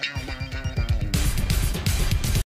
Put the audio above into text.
Bye.